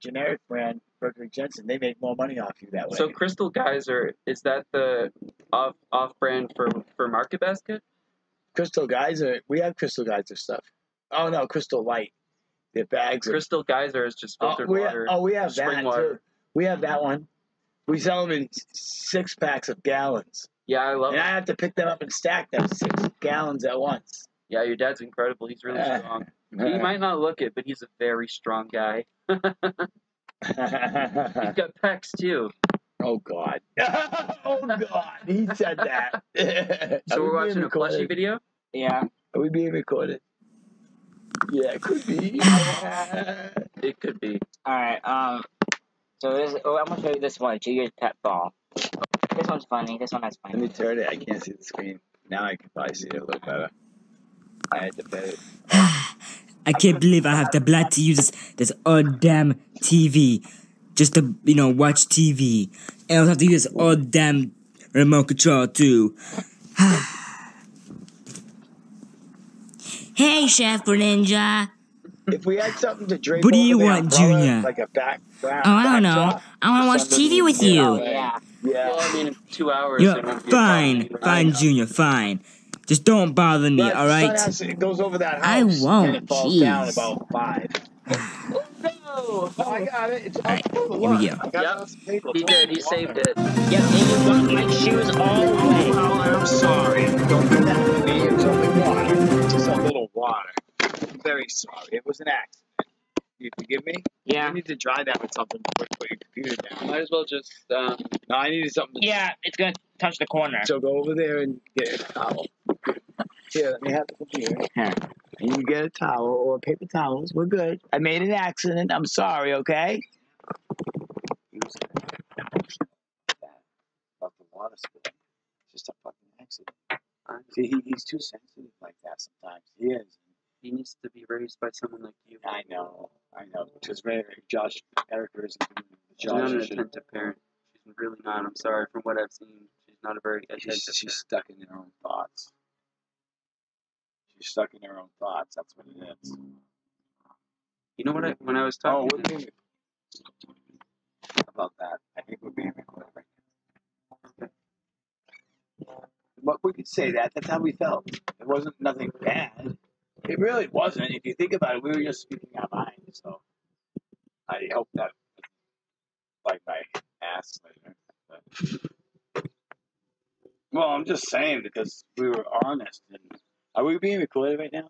generic brand, Berkeley Jensen, they make more money off you that way. So Crystal Geyser is that the off off brand for for Market Basket? Crystal Geyser, we have Crystal Geyser stuff. Oh no, Crystal Light. The bags. Of, Crystal Geyser is just oh, filtered we, water. oh, we have spring that water. too. We have that one. We sell them in six packs of gallons, Yeah, I love and it. I have to pick them up and stack them six gallons at once. Yeah, your dad's incredible. He's really Uh, strong. He might not look it, but he's a very strong guy. He's got pecs too. oh God! oh God! He said that. So we we're watching a plushie video. Yeah. Are we being recorded? Yeah, it could be. It could be. Alright, um, so this, oh, I'm gonna show you this one, Junior's Pet Ball. This one's funny, this one has funny. Let me turn it. I can't see the screen. Now I can probably see it a little better. I had to bet it. I can't believe I have the blood to use this this odd damn TV just to you know watch TV. And I also have to use this odd damn remote control too. hey, Chef Ninja. If we had something to drink, What do you want, umbrella, Junior? Like a background. Oh, I don't know. I want to watch TV with you. Yeah. Yeah. Well, I mean, two hours. You're it won't be a fine, fine, Junior, fine. Just don't bother me, But all right? has- It goes over that house. I won't, And it falls down jeez. about five. No. Oh, I got it. It's Alright, oh, here we look. go. Yep. it on some paper. He did. He saved it. Yep, and you got my shoes all the way. Well, I'm sorry. Don't do that to me. It's only water. Just a little water. I'm very sorry. It was an accident. You forgive me? Yeah. You need to dry that with something before you put your computer down. Might as well just. Um, No, I needed something to Yeah, it's gonna touch the corner. So go over there and get a towel. Here, let me have the computer. Here. And you get a towel or paper towels. We're good. I made an accident. I'm sorry, okay? About the water spill. It's just a fucking accident. See, he, he's too sensitive like that sometimes. He is. he needs to be raised by someone like you. I know. I know. Because Josh, Erica isn't doing it. She's not an attentive parent. She's really not. I'm sorry. From what I've seen, she's not a very attentive She's, she's parent. stuck in her own thoughts. She's stuck in her own thoughts. That's what it is. You know what? I, when I was Oh, talking, we're to, being about that. I think we're being recorded right now. But we could say that. That's how we felt. It wasn't nothing bad. It really wasn't. If you think about it, we were just speaking our minds. So I hope that, like my ass later. But- Well, I'm just saying because we were honest. And are we being recorded right now?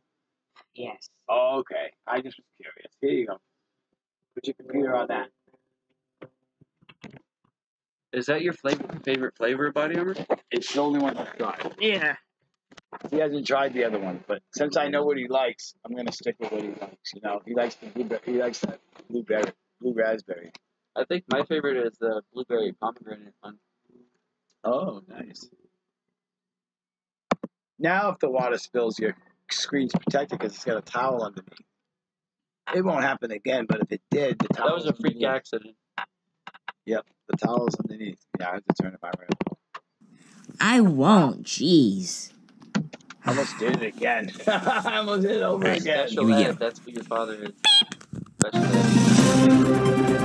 Yes. Oh, okay. I just was curious. Here you go. Put your computer on that. is that your flavor, favorite flavor, of BodyArmor? It's the only one I've tried. Yeah. He hasn't tried the other one, but since I know what he likes, I'm gonna stick with what he likes. You know, he likes the blueberry. He likes that blueberry, blue raspberry. I think my favorite is the blueberry pomegranate one. Oh, nice. Now, if the water spills, your screen's protected because it's got a towel underneath. It won't happen again, but if it did, the towel. That was a freak accident. Yep, the towel's underneath. Yeah, I have to turn it my way. I won't, jeez. I almost did it again. I almost did it over again. Special Here ed. That's what your father is. Special ed.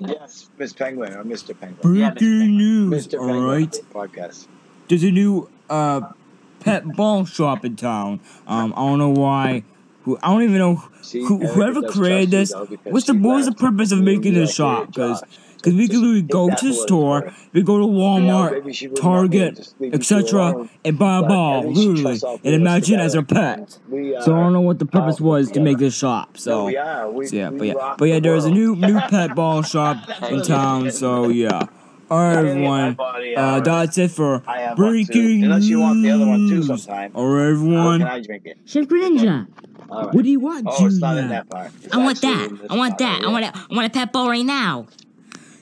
Yes, Miss Penguin or Mr. Penguin. Breaking news, Mr. Penguin alright? podcast. There's a new uh pet ball shop in town. Um, I don't know why. Who I don't even know who, Erica whoever created this. What's the she what was the purpose of making this shop? Because "Hey, Josh, because we could just literally go to the store, for we go to You know, Walmart, maybe she wouldn't want me to Target, just leave you two etc., and buy a ball, at least she literally, and three of imagine as our together. pet. We, uh, So I don't know what the purpose powerful was to make this shop. No, So, we are. We, so yeah, we but yeah, but yeah, there's a new new pet ball shop in town. So yeah, all right, I gotta get my everyone. body Uh, hours. that's it for I have one too. breaking Unless you want the other one too news. sometime. All right, How everyone. can I drink it? Chef Greninja, All right. what do you want, Oh, it's not in that part. It's I want that. I want that. I want here. a, I want a pet ball right now.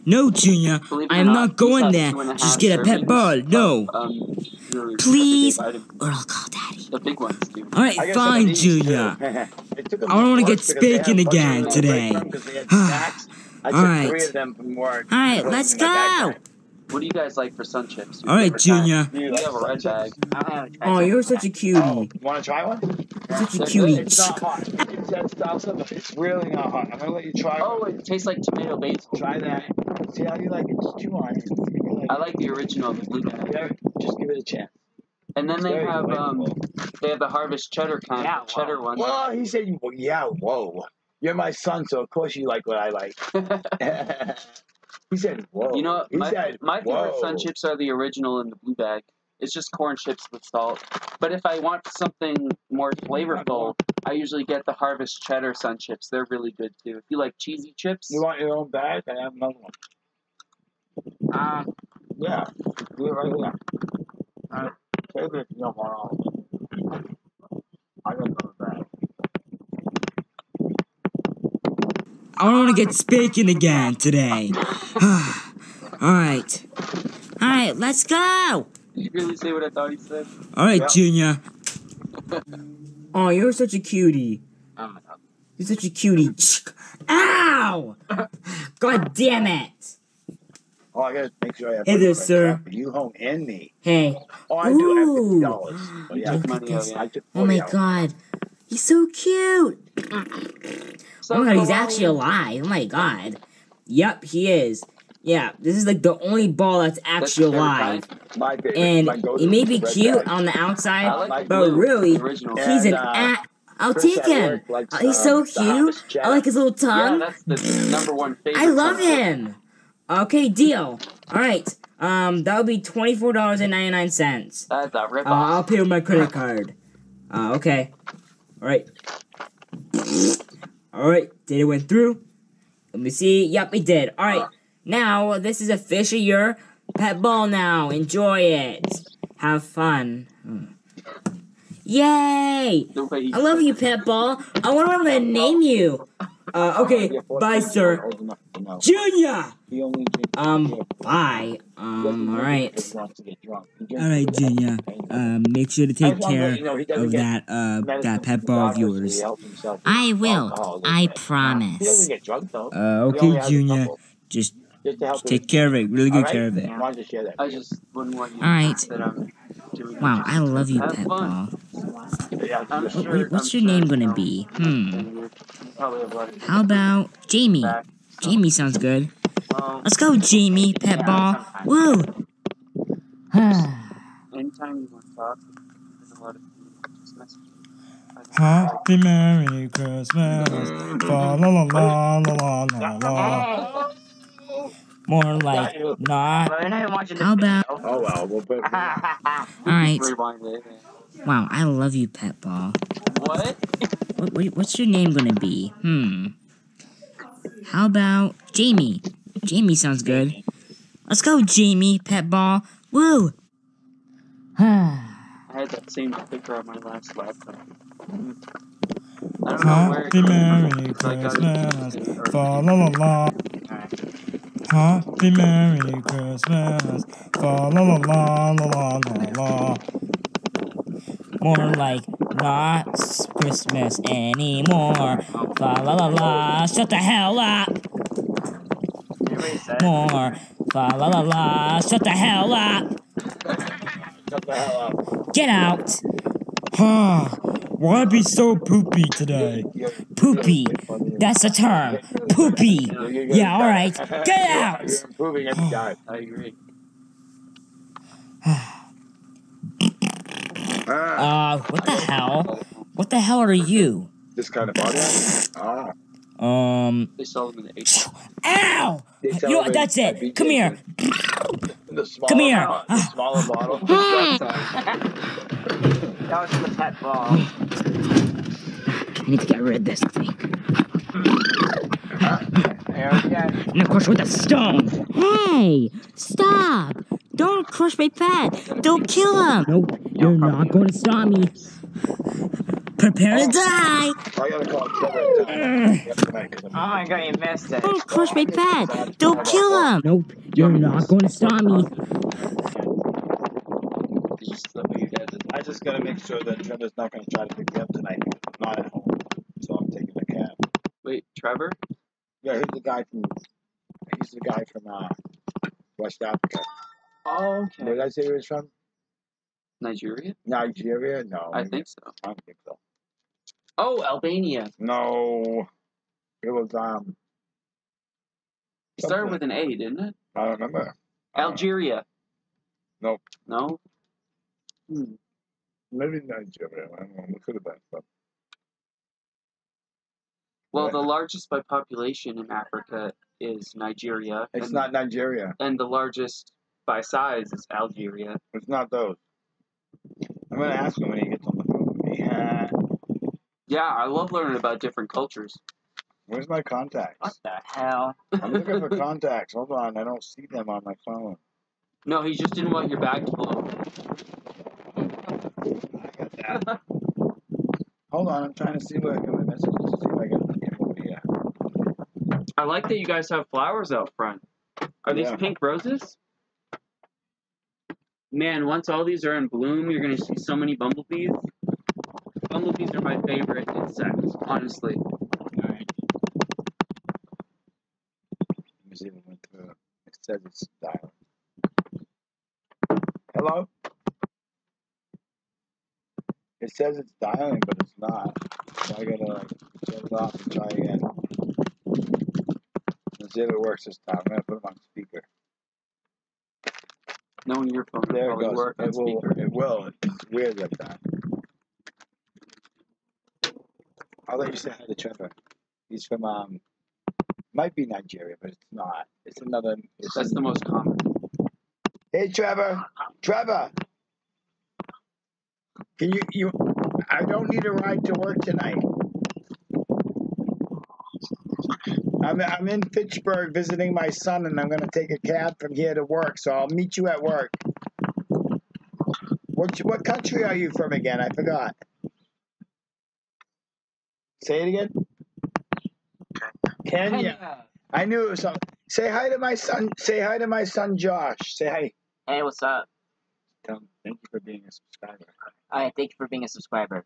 No, Junior, I am not, not going there. two and a half Just get a pet servings ball. of, No, Um, Please. or I'll call Daddy. The big ones. All right, I got some of fine. Junior. It took 'em I don't wanna get because they had a spanking bunch of again today. break room 'cause they had snacks. I took Alright. three of them from work. All right, put 'em let's go. What do you guys like for SunChips? All right, Favorite kind? Junior. Do you have a red bag. I don't have a Oh, you're such a Oh, cutie. want to try one? Such a cutie. good. It's not hot. It says salsa, but it's really not hot. I'm gonna let you try Oh, one. it tastes like tomato basil. Try that. See how you like it. Just chew on it. See if you like I like the original, the blue bag. Yeah, Just give it a chance. And then they have um, they have the harvest cheddar kind, Yeah, the cheddar one. Well, he said, well, yeah, whoa. You're my son, so of course you like what I like. he said, whoa. you know, he my said, my favorite whoa. sun chips are the original in the blue bag. It's just corn chips with salt. But if I want something more flavorful, I usually get the harvest cheddar SunChips. They're really good too. If you like cheesy chips, You want your own bag? I have another one. Um, Yeah, do it right here. Uh, save it if you don't want all of it. I got another bag. I want to get speaking again today. All right. All right, let's go. Did you really say what I thought he said? All right, Yeah. Junior. Oh, you're such a cutie. oh my god. You're such a cutie. Ow! God damn it. Oh, I gotta make sure I have Hey there, sir. You home and me. Hey. Oh, I do have Ooh. fifty dollars. Oh, yeah. Look at this. I took Oh my 40 out. god. He's so cute. So oh my god, he's actually alive. Oh my god. Yep, he is. Yeah, this is like the only ball that's That's actually alive. And he may be cute on the outside, like but blue, really. He's an uh, at. I'll Chris take him. he's uh, so cute. I like his little Yeah, tongue. that's the number one favorite. I love him. Okay, deal. All right. Um, that would be twenty four dollars and ninety nine cents. That's a rip Uh. I'll pay with my credit card. Uh, okay. All right. All right. Did it went through? Let me see. Yep, it did. All right. Now this is a fish of your pet ball. Now enjoy it. Have fun. Yay! The way he I love you, pet ball. I wonder what I'm gonna name you. Uh, okay. Bye, sir. old enough to know. Junior. He only drinks Um. Bye. Um. drink All it right. because he wants to get drunk. He drinks All right, Junior. Um. Make sure to take just wanna let care you know he doesn't of that. Uh. That pet ball of yours. he helps himself with I will. alcohol a little I promise. doesn't get drunk though. Uh. Okay, Junior. Just Just to help take care of it. Really good Alright? care of it. I wanted to share that. I just wouldn't want you All right. that I'm doing Wow, I love you, pet ball. Yeah, I'm sure. Wait, what's I'm your sure, name gonna be? Hmm. and you probably have a lot of How about Jamie? back. Jamie sounds good. Um, Let's go, Jamie, pet ball. Woo! anytime you want to talk, there's a lot of just message me. I don't know. Happy Merry Christmas. Fa la la la la la la la. More like not. Well, you're not watching this How about? Oh well, we'll put. All right. Wow, I love you, pet ball. What? What, what, what's your name gonna be? Hmm. How about Jamie? Jamie sounds good. Let's go, Jamie, pet ball. Woo! I had that same sticker on my last laptop. I don't know where it Happy. Merry It's like I- Christmas. Fa la la la. Happy Merry Christmas. La la la la la la la. More like not Christmas anymore. La la la la. Shut the hell up. More. La la la la. Shut the hell up. Shut the hell up. Get out. Ha! Why be so poopy today? Poopy. That's the term. Poopy. you're- you're- Yeah, all right. Get out. You're improving every time. I agree. Ah, Uh, what the hell? What the hell are you? this kind of audience. Ah, Um. They sell them in the Ow! You know what? That's it. Come here. in The smaller, Come here. bottle- The smaller bottle. That was the pet ball. I need to get rid of this thing. There we go. I'm crush with a stone. Hey! Stop! Don't crush my pet! Don't kill him! Nope, you're not going to stop me. Prepare to die! I gotta call Trevor and tell him you have to make it. Oh my god, you missed it. Don't crush my pet! Don't kill him! Nope, you're not going to stop me. It's just the way you guys did I just gotta make sure that Trevor's not gonna try to pick me up tonight not at home. So I'm taking a cab. Wait, Trevor? Yeah, he's the guy from he's the guy from uh, West Africa. Oh, Where did I say he was from? Nigeria? Nigeria? No. I think so. I don't think so. Oh, Albania. No. It was um. It started something. with an A, didn't it? I don't remember. I don't know. Algeria. Nope. No. Hmm. Maybe Nigeria. I don't know. It could have been. Well, Yeah. the largest by population in Africa is Nigeria. it's and, not Nigeria. And the largest by size is Algeria. It's not those. I'm gonna ask him when he gets on the phone with me. Uh, Yeah, I love learning about different cultures. where's my contacts? What the hell? I'm looking for contacts. Hold on, I don't see them on my phone. No, he just didn't want your bag to blow. I got that. Hold on, I'm trying to see where I get my messages. To see if I over here. I like that you guys have flowers out front. Are these Yeah. pink roses? Man, once all these are in bloom, you're gonna see so many bumblebees. Bumblebees are my favorite insect, honestly. Alright. Let me see if it. It says it's. Hello? It says it's dialing, but it's not. So I gotta like shut it off and try again. Let's see if it works this time. I'm gonna put them on speaker. Knowing your phone There it goes. work It will. speaker. It will. It's weird that time. I'll let you say hi to Trevor. He's from um, might be Nigeria, but it's not. It's another. It's That's the most common. Hey, Trevor. Trevor. Can you you? I don't need a ride to work tonight. I'm I'm in Fitchburg visiting my son, and I'm gonna take a cab from here to work. So I'll meet you at work. What what country are you from again? I forgot. Say it again. Kenya. I knew it was something. Say hi to my son. Say hi to my son Josh. Say hi. Hey, what's up? Thank you for being a subscriber. Alright, thank you for being a subscriber.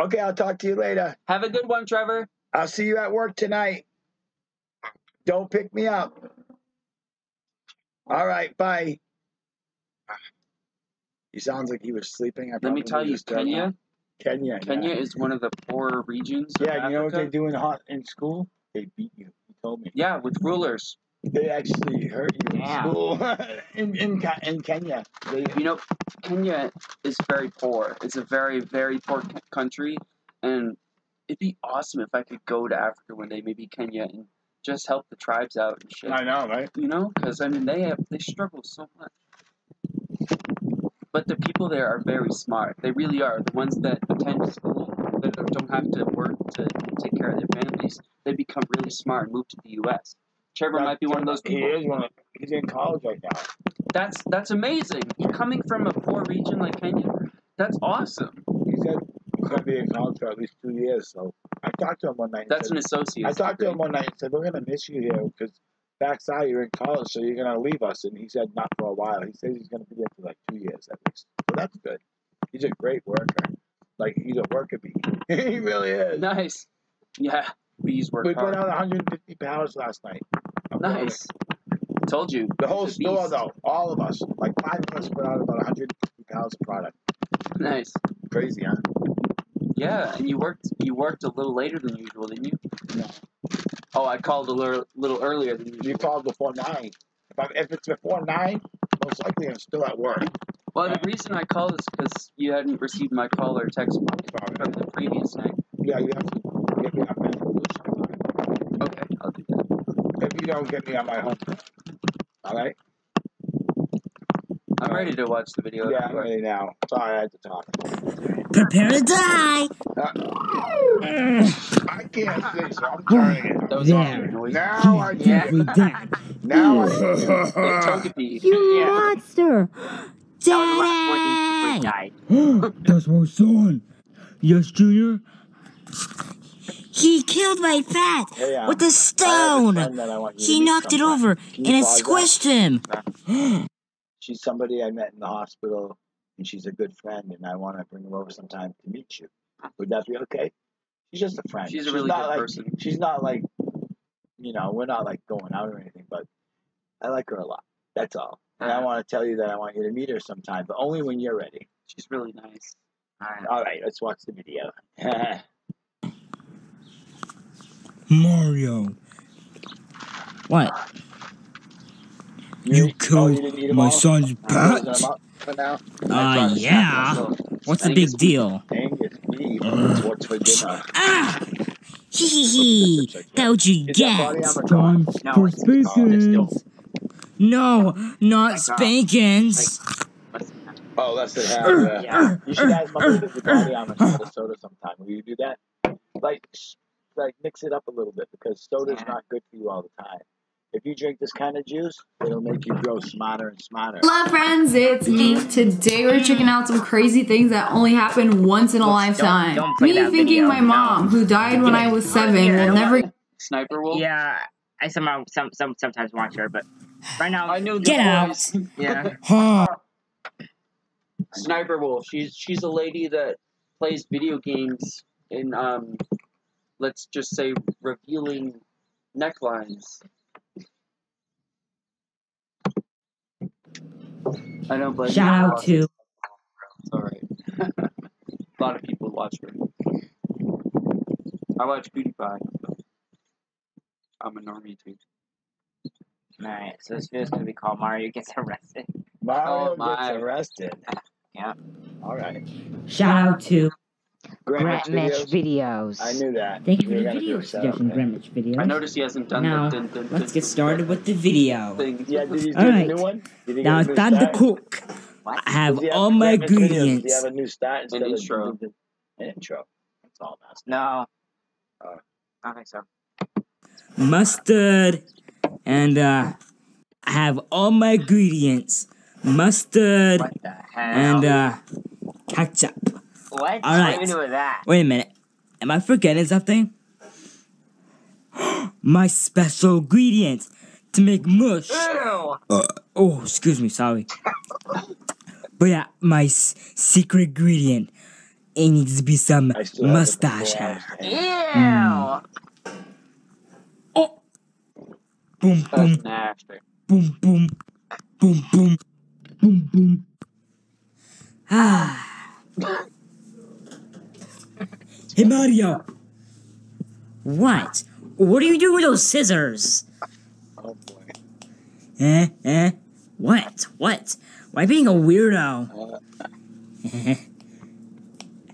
Okay, I'll talk to you later. Have a good one, Trevor. I'll see you at work tonight. Don't pick me up. All right, bye. He sounds like he was sleeping. I Let me tell you, disturbed him. Kenya, Kenya. Kenya yeah. is one of the poorer regions. of Yeah, you know what they do in hot in school? They beat you. He told me. Yeah, with rulers. They actually hurt you in school in in in Kenya. They, You know, Kenya is very poor. It's a very, very poor c- country, and it'd be awesome if I could go to Africa one day, maybe Kenya, and just help the tribes out and shit. I know, right? You know, because I mean, they have they struggle so much. But the people there are very smart. They really are. The ones that attend school that don't have to work to take care of their families, they become really smart and move to the U.S. Trevor might be one of those people. He is one. Of, he's in college right now. That's that's amazing. Coming from a poor region like Kenya, that's awesome. He said he's gonna be in college for at least two years. So I talked to him one night. and That's said, an associate. I talked to him one night and said, "We're gonna miss you here because backside you're in college, so you're gonna leave us." And he said, "Not for a while." He says he's gonna be there for like two years at least. So that's good. He's a great worker. Like he's a worker bee. he really is. Nice. Yeah, bees work We put out 150 pounds last night. I'm proud of it. Nice. Told you. The whole store though, all of us, like five of us, put out about 150 pounds of product. Nice. Crazy, huh? Yeah, and you worked you worked a little later than usual, didn't you? No. Oh, I called a little, little earlier than usual. You called before nine. If, I, if it's before nine, most likely I'm still at work. Well, the reason I called is because you hadn't received my call or text from the previous night. Yeah, you have to on my solution. Okay, I'll do that. If you don't get me on my home. All right? I'm ready to watch the video. Yeah, I'm ready now. Sorry, I had to talk. Prepare to die. Uh, I can't see, so I'm turning it. That was There. awesome noise. Now I Yeah. can. We dead. Now I can. You Yeah. monster. That was right before he Daddy. That's my son. Yes, Junior? He killed my pet Hey, um, with a I have a stone. friend that I want you to He knocked it over Can and you it pause that? squished him. She's somebody I met in the hospital, and she's a good friend, and I want to bring her over sometime to meet you. Would that be okay? She's just a friend. She's a really not good like, person. She's not like, you know, we're not like going out or anything, but I like her a lot. That's all. And I Uh, want to tell you that I want you to meet her sometime, but only when you're ready. she's really nice. Alright. All right, let's watch the video. Mario. What? You oh, killed didn't eat 'em my all? son's I'm pet? them up for now. Uh, yeah. What's the big deal? Angus beef. That's what's for dinner. Ah! Hee hee hee! That's what you Is that body get! Time for it's- it's still- spankings! No, not spankings! Oh, that's it. Uh, Yeah. You should ask mother to do body armor instead soda sometime. Will you do that? Like, sh- like mix it up a little bit because soda's Yeah. not good for you all the time. If you drink this kind of juice, it'll make you grow smarter and smarter. Hello friends, it's me. Today we're checking out some crazy things that only happen once in a Don't- lifetime. don't me thinking video, my no. mom, who died when I was seven, Yeah, will never Sniper wolf. Yeah, I somehow some some sometimes watch her, but right now, I knew the Get out. voice. yeah. Sniper wolf. She's she's a lady that plays video games in um, let's just say revealing necklines. I don't blame Shout you. out to It's alright. a lot of people watch her. I watch PewDiePie. I'm a normie too. Alright, so this video's gonna be called Mario Gets Arrested. Mario Oh, my. gets arrested. Yeah. All right. shout out to Grant Grant Mitch videos. videos. I knew that. thank you for the gonna do video a setup suggestion, there. Greenwich videos. I noticed he hasn't done Now, the dun, dun, Let's get started with the video. thing. Yeah, did he do Alright. the new one? Did he Now get it's time to cook. What? I have Does all my ingredients. Mitch videos, Does he ingredients. have a new start instead of intro. An intro. That's all I'm asking. No. Oh. I don't think so. Mustard. And uh I have all my ingredients. Mustard What the hell? and uh ketchup. What? all What right. do we do with that? Wait a minute. Am I forgetting something? my special ingredients to make mush. Ew! Oh, excuse me, sorry. but yeah, my s- secret ingredient. It needs to be some I still have it mustache hair. Ew! ten. Oh! Boom, That's boom, nasty. boom, boom, boom, boom, boom, boom. Ah. hey, Mario. What? What are you doing with those scissors? Oh boy. Eh? Eh? What? What? Why being a weirdo? Uh,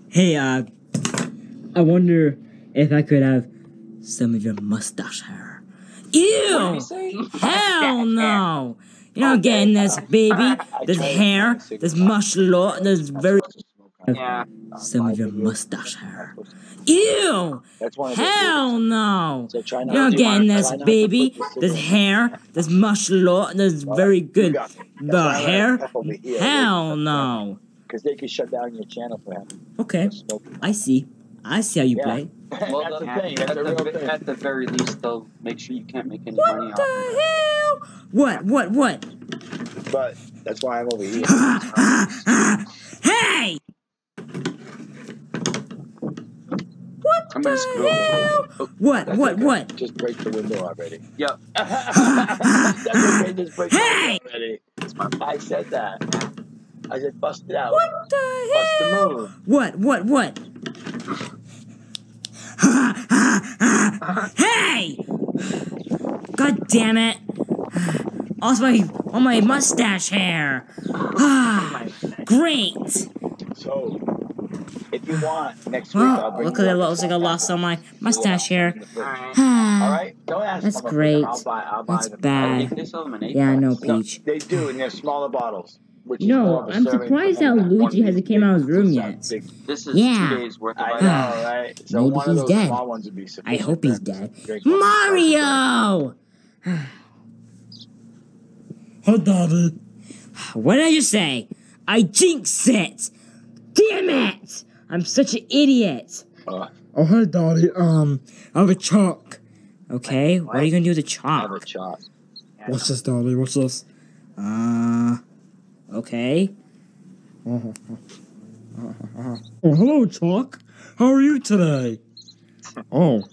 hey, uh, I wonder if I could have some of your mustache hair. Ew! Hell no! You're not getting this, baby. This hair, this mushroom, this very Yeah. some of your mustache hair. Ew! That's one Hell no! So You're not getting this, baby. put the This scissors- hair, this mushroom, this very good. got me. That's The why I let hair? it pop over here. Hell no! Because they could shut down your channel for having Okay. I see. I see how you Yeah. play. Well, That's the the- thing. That's at, a the, thing. at the very least, they'll make sure you can't make any money What off of the hell? What? What? What? But that's why I'm over here. hey! it. I'm gonna screw up. Oh, What? That's What? okay. What? Just break the window already. Yep. That's okay. Just break Hey! the window already. I said that. I said bust it out. What the Bust the hell? move. What? What? What? hey! God damn it! Also my, all my mustache hair. Ah, great. So, if you want, next week I'll Well, bring look at it. Looks like I lost all my mustache hair. Alright. All right, don't ask. That's great. I'll buy. I'll buy That's bad. You can sell them in eight yeah, I know, packs. No, Peach. they do, and they're smaller bottles. Which No, of a I'm surprised for how Luigi hasn't came out of his room yet. This is Yeah. two days worth of I know, right? So Maybe one of he's dead. ones would be. I hope he's dead. Mario! Hey, Daddy. What did I just say? I jinxed it! Damn it! I'm such an idiot. Uh, Oh, hey, Daddy. Um, I have a chalk. Okay, what, are you gonna do with the chalk? have a chalk? chop. what's this, Daddy? What's this? Uh, okay. Oh, hello, Chalk. How are you today? Oh,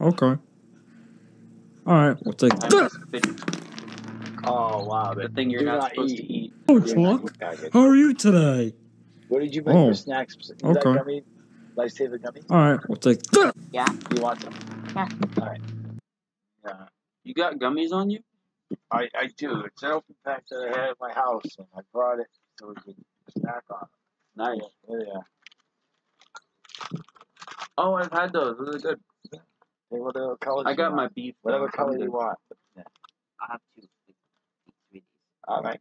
okay. All right, we'll take I'm that. Oh wow, The thing you're not not supposed eat. to eat. Oh, You're not Chuck. eat packets. How are you today? What did you bring Oh, for snacks? You like okay. gummy? Lifesaver gummy? All right, we'll take that. You want some? Yeah. All right. Yeah. You got gummies on you? I, I do. It's an open pack that I had at my house, and I brought it so we could snack on it. Nice. Yeah, yeah. Oh, I've had those. Those are good. Hey, whatever color. I got my beef. Whatever uh, color you the- want. I'll have two. two All right.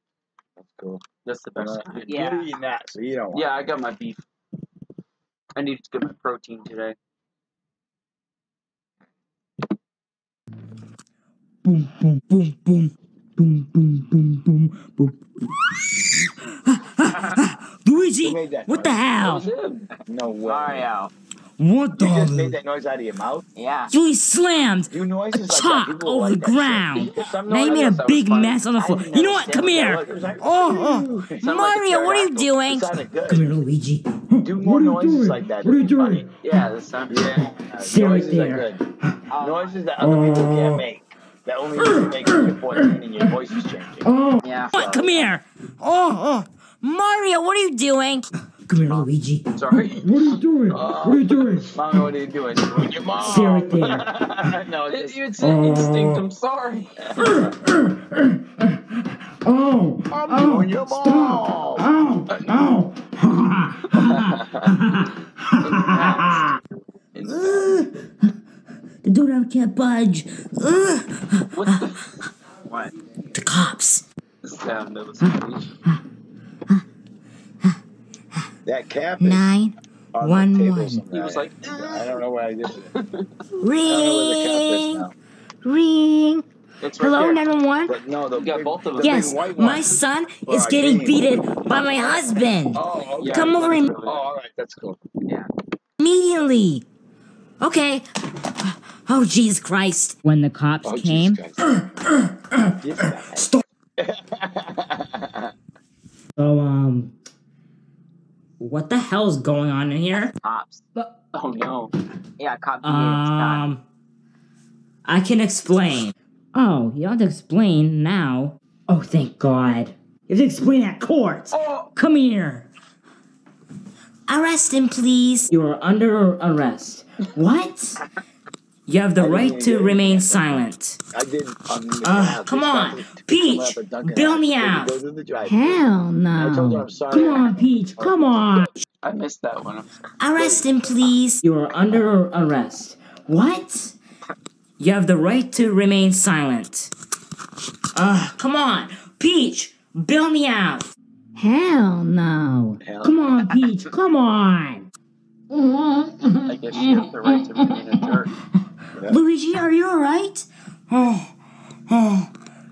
That's cool. That's the Uh, best. you- Yeah. You're eating that, so you don't want Yeah, I got my beef. I need to get my protein today. Boom, boom, boom, boom. Boom, boom, boom, boom, boom. Luigi, Who made that what the hell? No way. Mario. What You just made the? that noise out of your mouth? Yeah. You slammed Do noises like that. chalk People over like the ground. Now you made I a thought big mess on the floor. You know what? Come here. was. It was like, Oh, oh. Sounded like Mario, what are you doing? It sounded good. Come here, Luigi. Do more noises like that. What are you It'd funny. doing? Yeah, that sounded Yeah. Uh, Stay right noises are there. good. Noises that other people Oh. can't make. That only you can make when you're 14 and your voice is changing. Oh, yeah. What? Come here. Oh, oh. Mario, what are you doing? Come here, Luigi. Sorry. what are you doing? Uh, what are you doing? Mommy, what are you doing? Your mom. Stay right there. no, It, just, you said instinct. I'm sorry. Uh, uh, oh, I'm oh, doing your stop. mom. Ow, ow. In the The doorknob can't budge. Ugh. past. What the? What? The cops. The sound that was funny. That cap is Nine. on one, the table one. somewhere. He was like, I don't know where I did it. I don't know Ring. where the cap Ring. Right Hello, there. 911. is now. But no, the You got big, both of them. Yes, big white one. my son Or is a getting green beaten by my husband. Oh, okay. Yeah, Come over that's and- really- Oh, all right, that's cool. Immediately. Okay. Oh, Jesus Christ. When the cops Oh, came, Jesus Christ. This guy. so, um, what the hell's going on in here? Cops. Oh no. Yeah, cop beat um, Um, I can explain. Oh, you have to explain now. Oh, thank God. You have to explain at court. Oh. Come here. Arrest him, please. You are under arrest. What? You have the I right to get it. remain silent. I did. Uh, come on, Peach, bail me out. Hell I told her no. I'm sorry. Come on, Peach, come on. I missed that one. Arrest him, please. You are under arrest. What? You have the right to remain silent. Uh, come on. Peach, bail me out. Hell no. Hell. Come on, Peach, come on. I guess you have the right to remain a jerk. Luigi, are you alright? Oh, oh,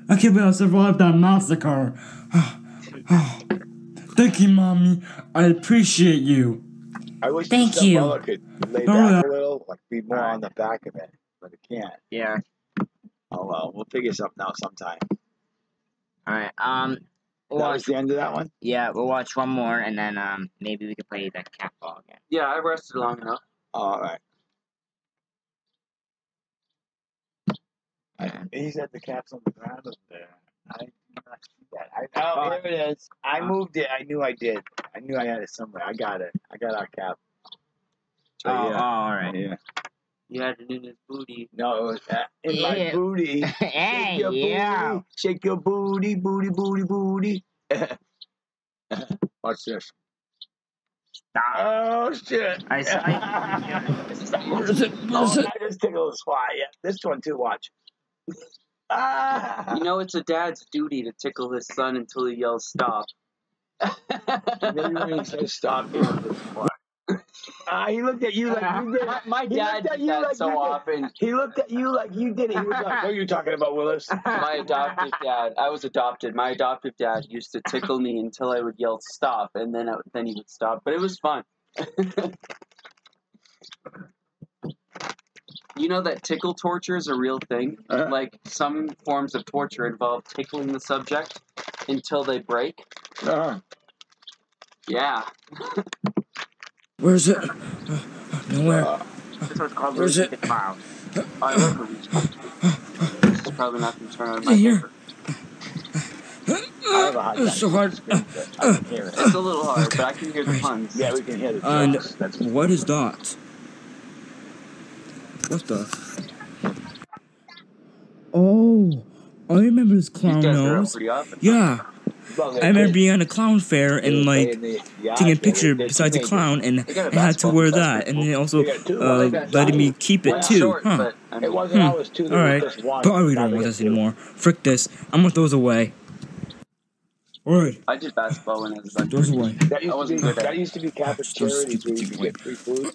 I can't believe I survived that massacre. Oh, oh. Thank you, mommy. I appreciate you. I wish Thank the you. stepmother could lay Oh, back yeah. a little, like be more on the back of it, but it can't. Yeah. Oh well, we'll figure something out sometime. Alright, um, we'll That watch, was the end of that one. yeah, we'll watch one more and then, um, maybe we can play the cat ball again. Yeah, I rested long enough. Oh, all right. I, he said the caps on the ground up there. I did not see that. I, oh, here it is. I moved it. I knew I did. I knew I had it somewhere. I got it. I got our cap. Oh, Right oh, alright. Yeah. You had it in his booty. No, it was uh, in my booty. hey, Shake your yeah. booty. Shake your booty, booty, booty, booty. Watch this. Stop. Oh shit! I saw Where is it? Oh, I just tickled a spot. Yeah, this one too. Watch. Ah! You know it's a dad's duty to tickle his son until he yells stop. Maybe when he says stop, he was this part. Ah, he looked at you like you did. my, my He dad looked at did you that like so you did. often. He looked at you like you did it. He was like, "What are you talking about, Willis?" My adoptive dad, I was adopted. My adoptive dad used to tickle me until I would yell stop, and then I, then he would stop. But it was fun. you know that tickle torture is a real thing. Uh-huh. Like some forms of torture involve tickling the subject until they break. Uh-huh. Yeah. Where's it? Nowhere. This one's called Where's it? the I love This is probably not going to turn on my Here. paper. I have a hard time so hard. screaming, I can hear it. It's a little hard, but I can hear the puns. Yeah, we can hear the And jokes. That's what is that? What the? Oh, I remember this clown guys are up nose. Yeah, I remember being at a clown fair and like playing the yard taking a picture They're besides the teenagers. clown, and They got a I had to wear that, and they also They got two. uh, letting me keep it too. Huh? but I mean, It wasn't Hmm. always two. Was right, just but I really don't want this anymore. Frick this. I'm gonna throw those away. Alright, I did basketball when I was like those away. That used, to be, good at that it. used to be Catholic Those charities where you stupid could get free food,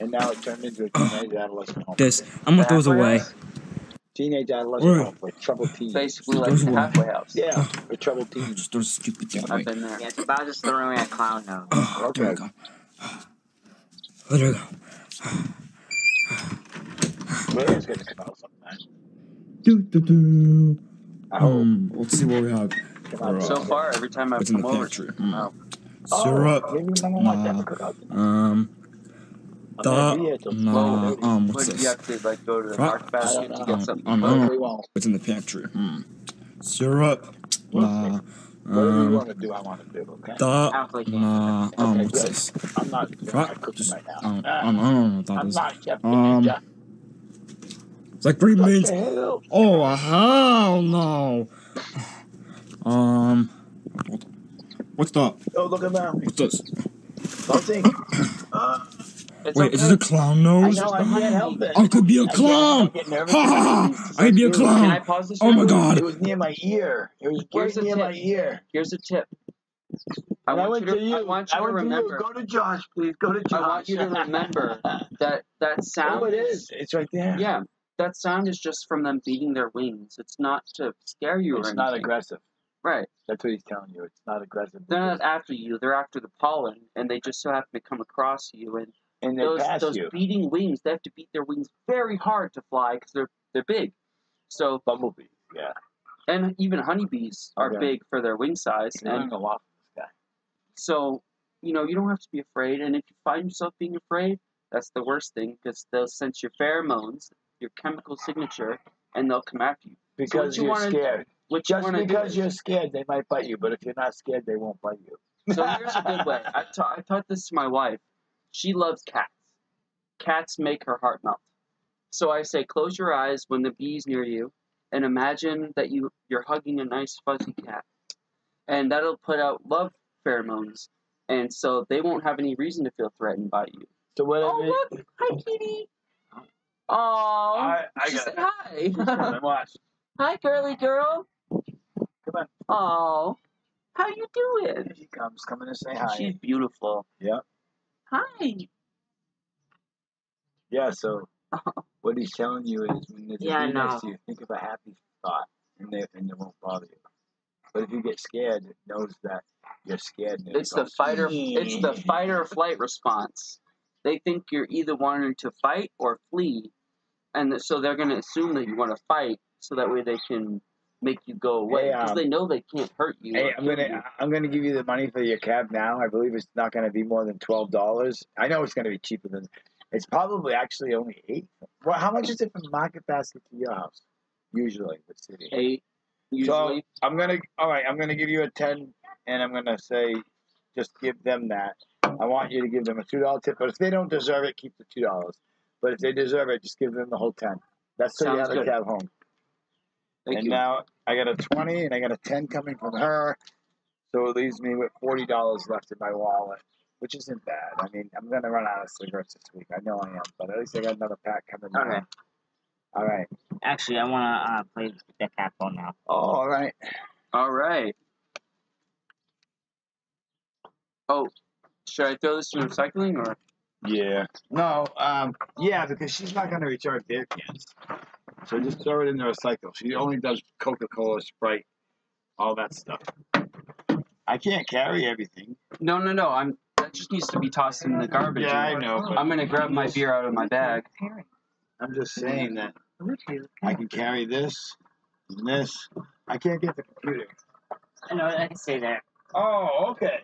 and now it turned into a teenage adolescent home. This. I'm gonna those halfway away. house. Teenage adolescent Right. home, like troubled teens. Basically like Those the were- halfway house. Yeah, or troubled teens. Just those stupid things I've away. been there. Yeah, it's about just throwing a clown nose. Oh, there we Okay. go. Oh, there we go. Blair's gonna come out sometime. Do, do, do. I hope. Um, let's see what we have. Uh, So far, every time I've What's in the come over, pantry? Oh, Oh, Syrup. Maybe Mama wants to Nah. Um, I'm gonna be here till nah, um, what what's do you this? have to like go to the market basket to get know. something? Um, to I don't cook? know. Probably won't. What's in the pantry? Hmm. Syrup. Nah. Whatever you Um, want to do, I want to do. Okay. da. Sounds like Nah. Um, Okay, what's good. this? I'm not. I'm Crap. not cooking Just, right now. um, Ah, um, I don't know what that I'm is. not Chef Um, Ninja. It's like green What beans. the hell? Oh, hell no. Um, what's that? Oh, look around me. What's this? Don't. Uh, Wait, okay. is it a clown I nose? know. I can't help it. I could be a I get- clown. I. Ha ha ha! I could be a Can I clown. pause this? Oh my god. It was near my ear. It was Here's near my ear. Here's a tip. I And I, want went you to to, you. I want you I to remember To you. Go to Josh, please. Go to Josh. I want you to remember that that sound oh, it is. It's right there. Yeah, that sound is just from them beating their wings. It's not to scare you or It's not aggressive. Right. That's what he's telling you. It's not aggressive. They're not after you. They're after the pollen, and they just so happen to come across you. And and those those you. beating wings, they have to beat their wings very hard to fly because they're they're big. So Bumblebees. Yeah. and even honeybees are Yeah. big for their wing size, You learn and a lot from this guy. so you know you don't have to be afraid. And if you find yourself being afraid, that's the worst thing because they'll sense your pheromones, your chemical signature, and they'll come after you. Because you you're wanna- scared. What you Just do because is- you're scared, they might bite you. But if you're not scared, they won't bite you. So here's a good way. I ta- I taught this to my wife. She loves cats. Cats make her heart melt. So I say, close your eyes when the bee's near you, and imagine that you you're hugging a nice fuzzy cat, and that'll put out love pheromones, and so they won't have any reason to feel threatened by you. So whatever. Oh look, hi kitty. Oh, I, I she got said it. hi. Watch. hi, girly girl. Come. Oh, how you doing? Here she comes. Come in and say hi. She's beautiful. Yep. Hi. Yeah, so what he's telling you is when there's Yeah, bee next to you, think of a happy thought and they and it won't bother you. But if you get scared, it knows that you're scared. And It's the goes, fight or it's the fight or flight response. They think you're either wanting to fight or flee, and so they're going to assume that you want to fight, so that way they can make you go away Hey, because um, they know they can't hurt you. Hey, I'm gonna you. I'm gonna give you the money for your cab now. I believe it's not gonna be more than twelve dollars. I know it's gonna be cheaper than. It's probably actually only eight. Well, how much is it from Market Basket to your house? Usually, the city. eight So. I'm gonna all right. I'm gonna give you a ten, and I'm gonna say, just give them that. I want you to give them a two dollar tip, but if they don't deserve it, keep the two dollars. But if they deserve it, just give them the whole ten. That's so you have good. cab home. Thank and you. now I got a twenty, and I got a ten coming from her, so it leaves me with forty dollars left in my wallet, which isn't bad. I mean, I'm gonna run out of cigarettes this week. I know I am, but at least I got another pack coming. in. Okay. All right. Actually, I want to uh, play the cat phone now. Oh, all right. All right. Oh, should I throw this in recycling or? Yeah. No, um, yeah, because she's not going to return beer cans. So just throw it in the recycle. She only does Coca Cola, Sprite, all that stuff. I can't carry everything. No, no, no. I'm. That just needs to be tossed in the garbage. Yeah, I know, but I'm gonna grab my beer out of my bag. I'm just saying that I can carry this and this. I can't get the computer. I know, I can say that. Oh, okay.